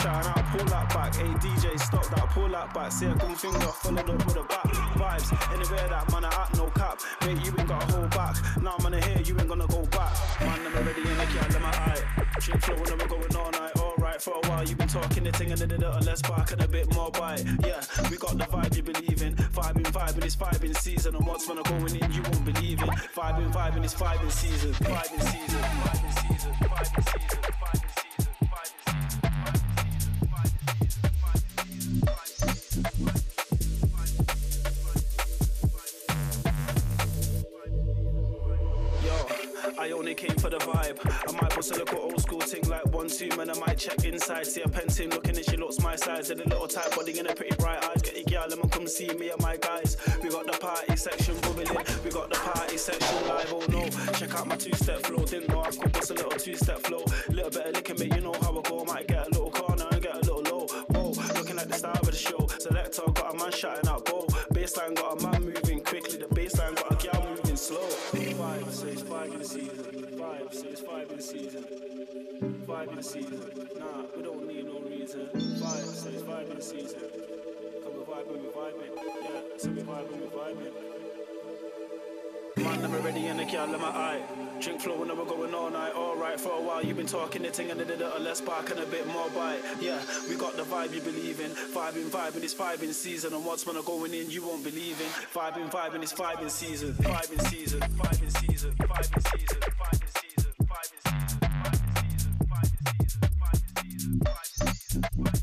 And I pull that back. Hey DJ, stop that, pull that back. See a gun finger, followed up with a back. Vibes, anywhere that man I act, no cap. Mate, you ain't gotta hold back. Now nah, man, hear you ain't gonna go back. Man, I'm already in the can't let my eye. Shit flow, we're going all night, alright. For a while, you been talking the thing and the little less back and a bit more bite. Yeah, we got the vibe you believe in. Vibing, vibing, it's vibing season. And what's when I'm going in, you won't believe it. Vibing, vibing, it's vibing season. Vibing season. I only came for the vibe. I might bust a little old school thing like one, two, man. I might check inside, see a pencil looking and she looks my size. And a little tight body and a pretty bright eyes. Get a girl, let me come see me and my guys. We got the party section bubbling, we got the party section live. Oh no, check out my two step flow. Didn't know I could bust a little two step flow. Little bit of licking, but you know how I go. Might get a little corner and get a little low. Whoa, looking at the star of the show. Selector got a man shouting out, bow. Baseline got a man moving In the season. Nah, we don't need no reason. So it's in the season. Cause we're vibing, we're vibing. Yeah, so we're vibing, we're vibing. Man, I'm ready in the car, let my eye. Drink flow and we're going all night. Alright, for a while you've been talking the thing and a little less spark and a bit more bite. Yeah, we got the vibe you believe in. Vibing, vibing, it's vibing season. And what's when I'm going in, you won't believe in. Vibing, vibing, it's vibing season. Vibing season, vibing season, vibing season, vibing season, Five, six, five.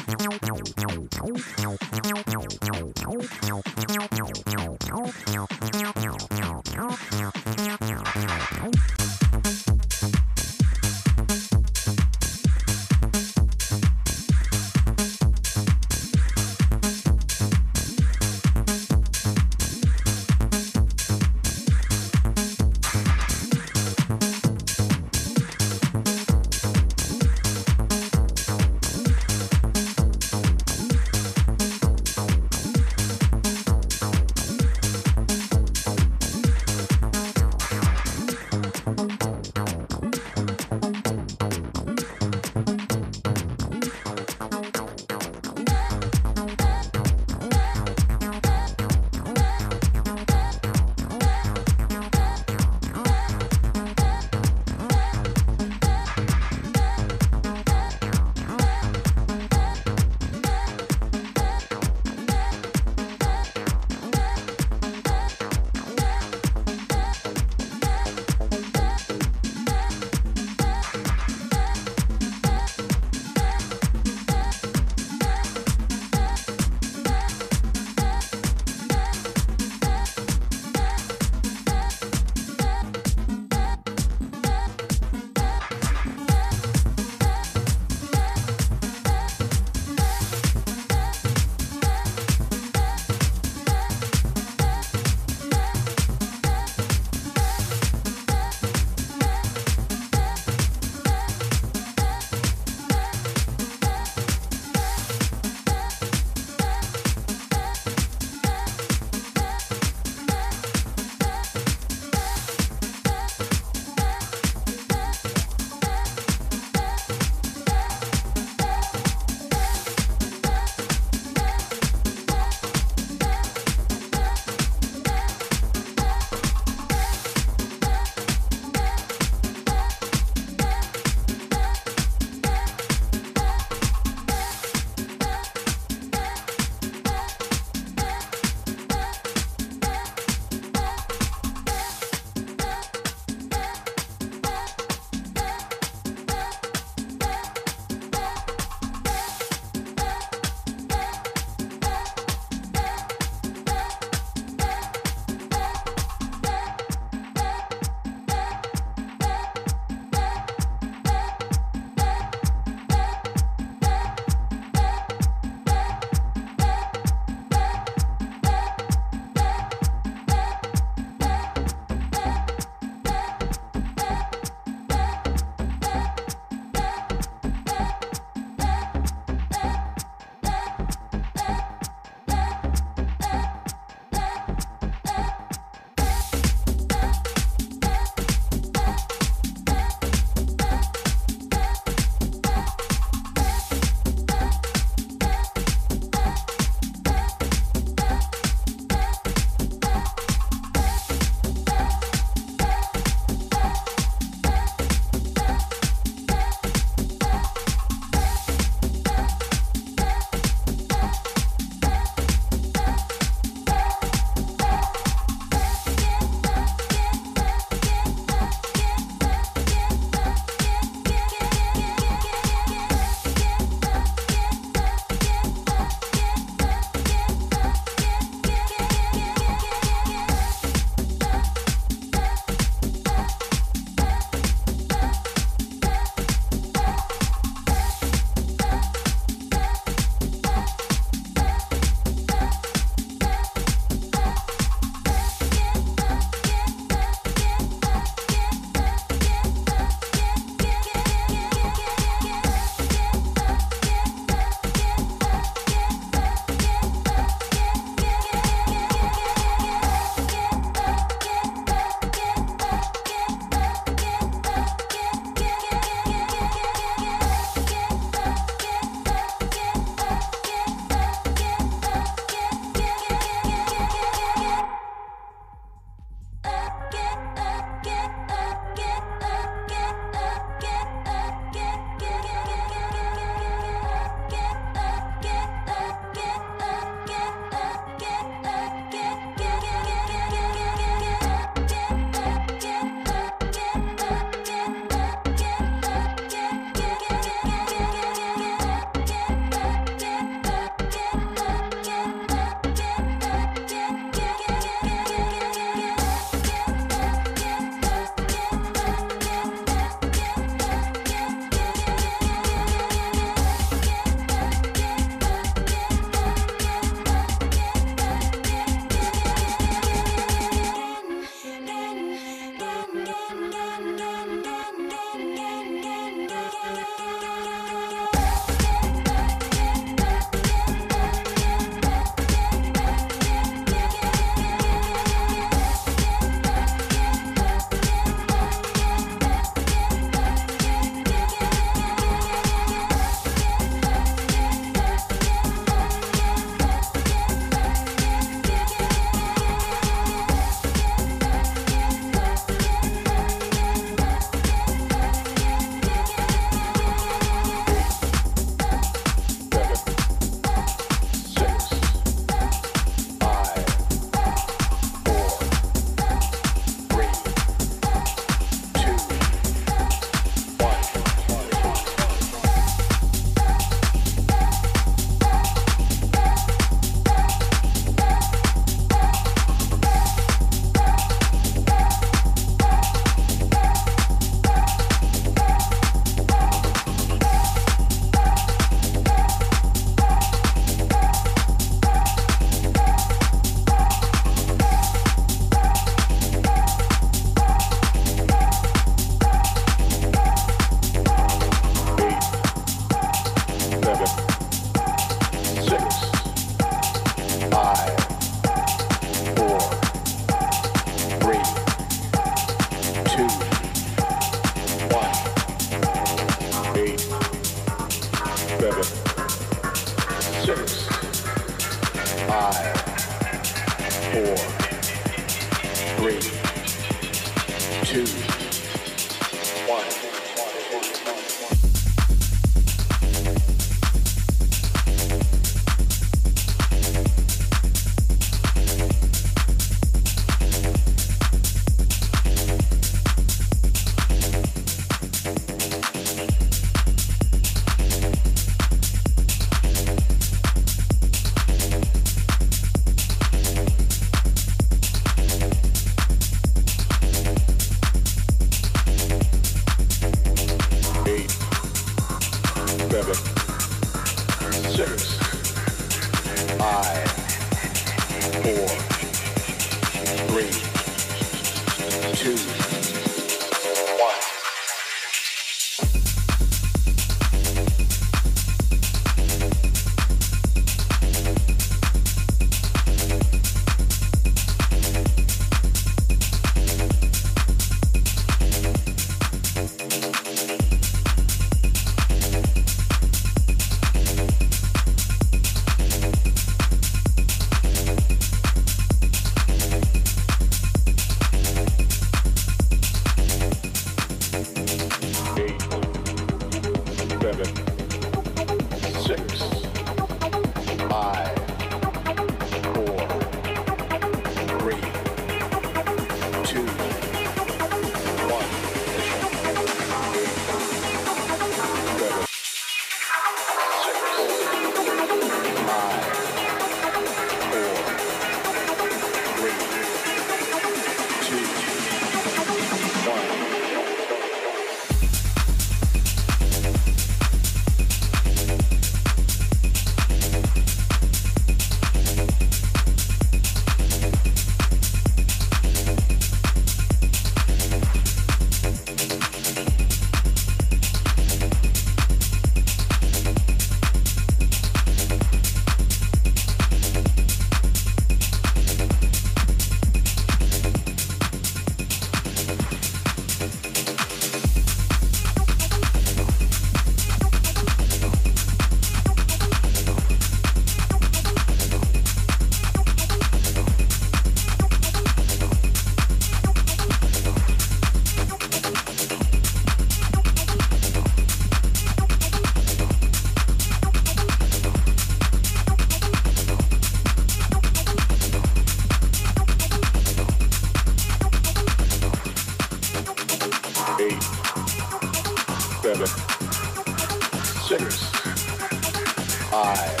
Five,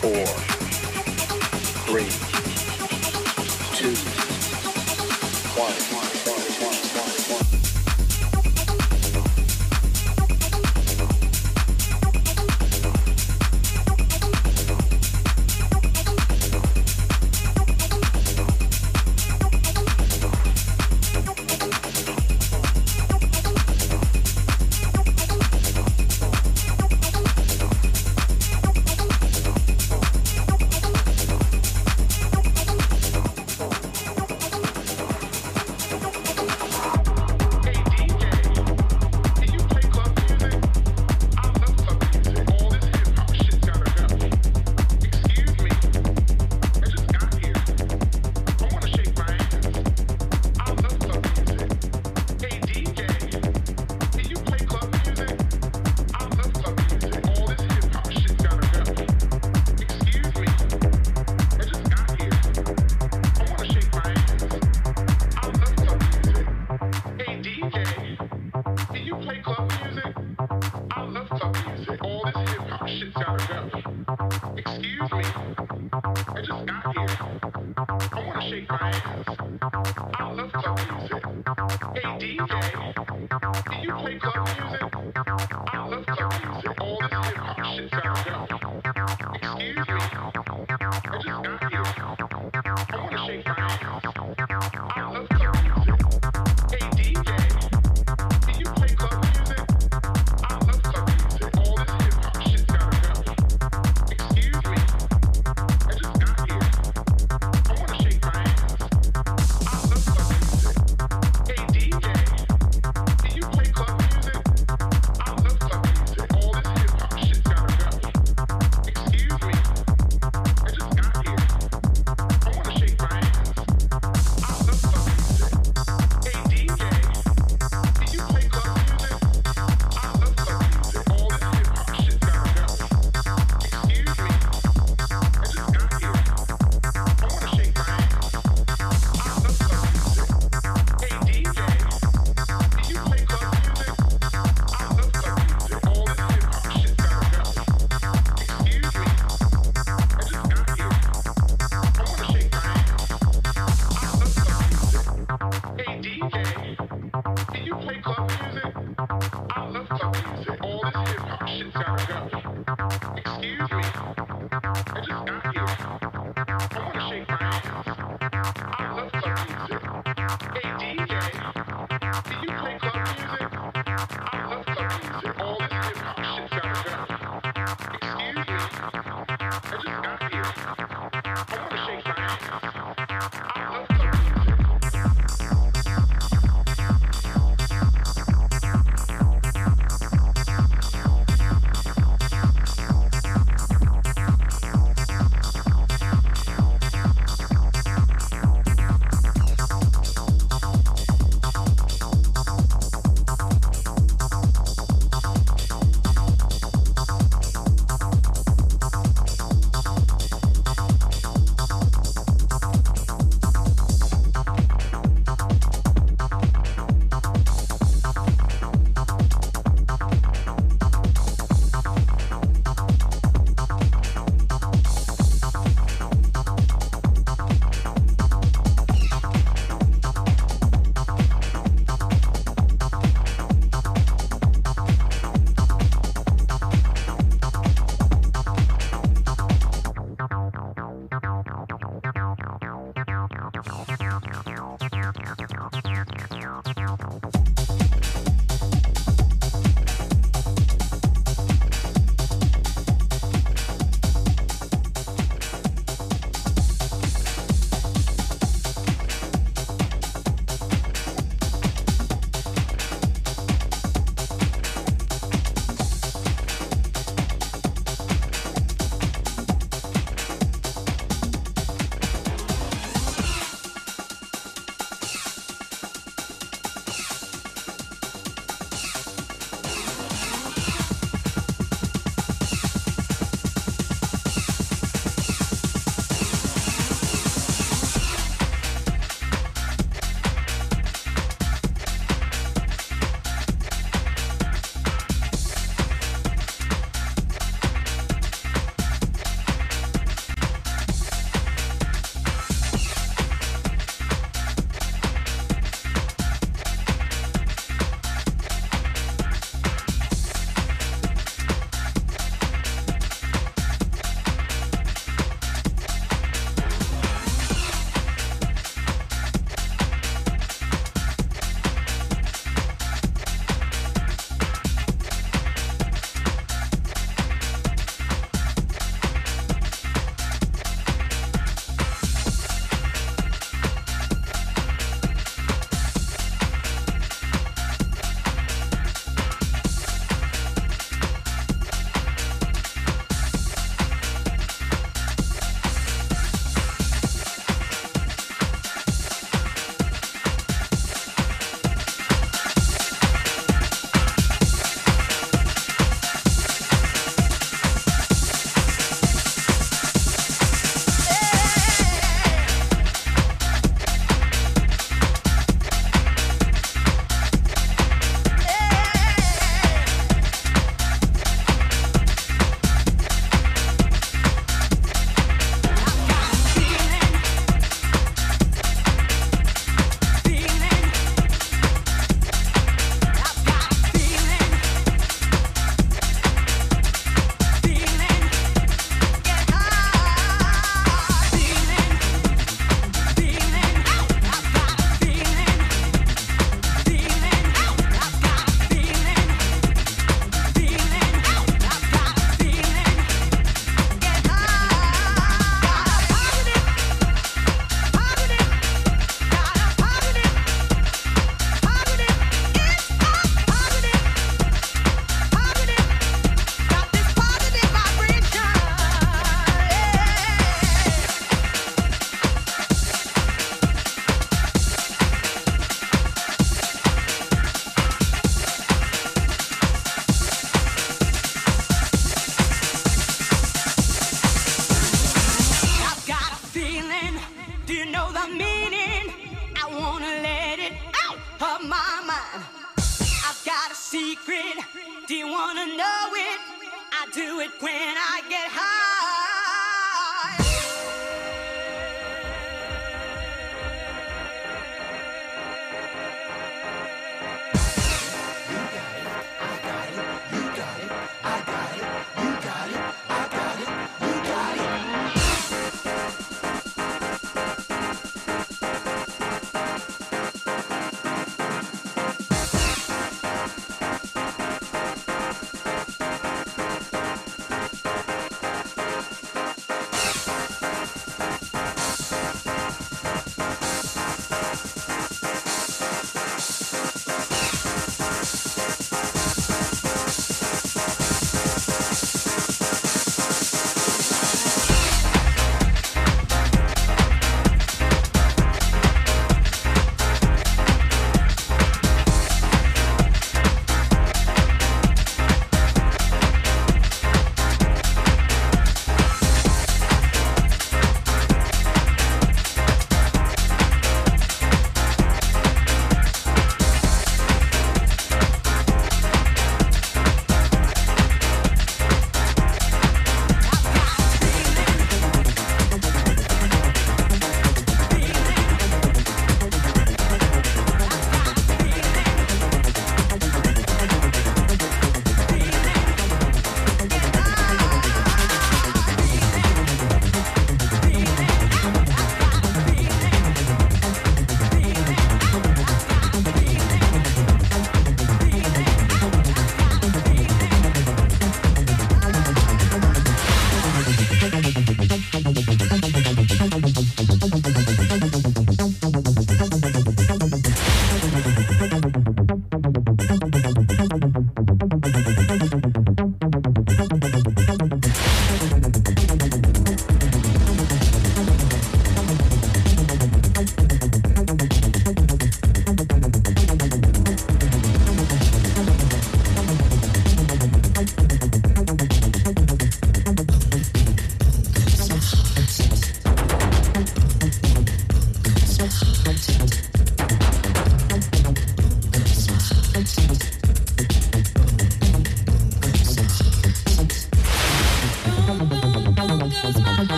four, three.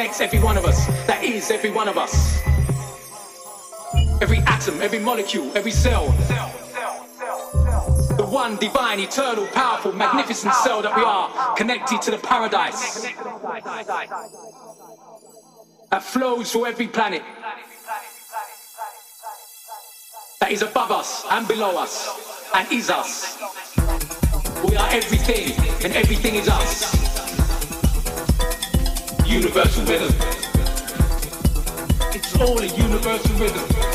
Every one of us. That is every one of us. Every atom, every molecule, every cell. The one divine, eternal, powerful, magnificent cell that we are, connected to the paradise. That flows through every planet. That is above us and below us and is us. We are everything and everything is us universal rhythm. It's all a universal rhythm.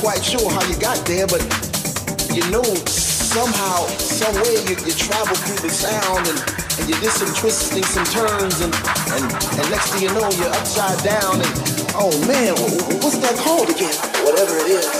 quite sure how you got there, but you know somehow, some way you, you travel through the sound and, and you did some twisting, some turns, and, and, and next thing you know, you're upside down, and oh man, what's that called again? Whatever it is.